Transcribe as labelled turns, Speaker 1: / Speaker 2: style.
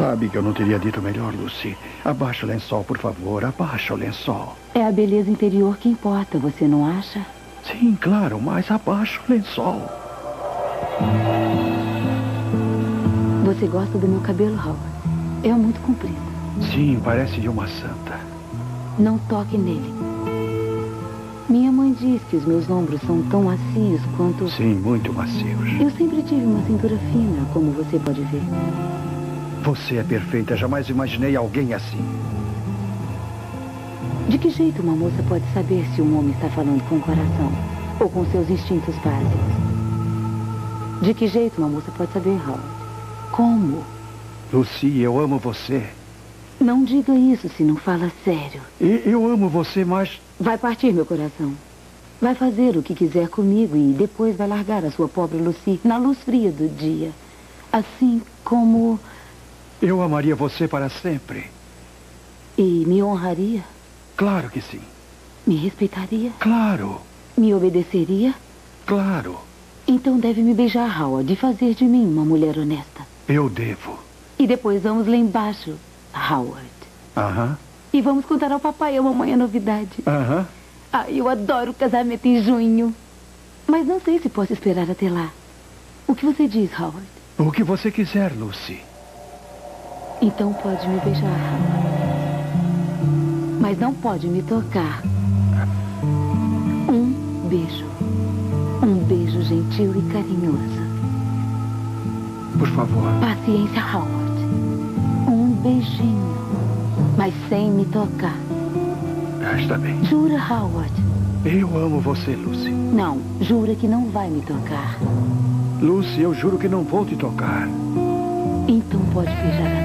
Speaker 1: Sabe que eu não teria dito melhor, Lucy. Abaixa o lençol, por favor. Abaixa o lençol.
Speaker 2: É a beleza interior que importa, você não acha?
Speaker 1: Sim, claro, mas abaixa o lençol.
Speaker 2: Você gosta do meu cabelo, Howard? É muito comprido.
Speaker 1: Sim, parece de uma santa.
Speaker 2: Não toque nele. Minha mãe diz que os meus ombros são tão macios quanto...
Speaker 1: Sim, muito macios.
Speaker 2: Eu sempre tive uma cintura fina, como você pode ver.
Speaker 1: Você é perfeita. Jamais imaginei alguém assim.
Speaker 2: De que jeito uma moça pode saber se um homem está falando com o coração? Ou com seus instintos básicos? De que jeito uma moça pode saber, Howard? Como?
Speaker 1: Lucy, eu amo você.
Speaker 2: Não diga isso se não fala sério.
Speaker 1: E eu amo você, mas...
Speaker 2: Vai partir, meu coração. Vai fazer o que quiser comigo e depois vai largar a sua pobre Lucy na luz fria do dia. Assim como...
Speaker 1: Eu amaria você para sempre.
Speaker 2: E me honraria?
Speaker 1: Claro que sim.
Speaker 2: Me respeitaria?
Speaker 1: Claro.
Speaker 2: Me obedeceria?
Speaker 1: Claro.
Speaker 2: Então deve me beijar, Howard, e fazer de mim uma mulher honesta.
Speaker 1: Eu devo.
Speaker 2: E depois vamos lá embaixo, Howard.
Speaker 1: Aham.
Speaker 2: E vamos contar ao papai e à mamãe a novidade.
Speaker 1: Aham.
Speaker 2: Ah, eu adoro o casamento em junho. Mas não sei se posso esperar até lá. O que você diz, Howard?
Speaker 1: O que você quiser, Lucy.
Speaker 2: Então pode me beijar. Mas não pode me tocar. Um beijo. Um beijo gentil e carinhoso.
Speaker 1: Por favor.
Speaker 2: Paciência, Howard. Um beijinho. Mas sem me tocar.
Speaker 1: Ah, está bem.
Speaker 2: Jura, Howard?
Speaker 1: Eu amo você, Lucy.
Speaker 2: Não, jura que não vai me tocar.
Speaker 1: Lucy, eu juro que não vou te tocar.
Speaker 2: Então pode beijar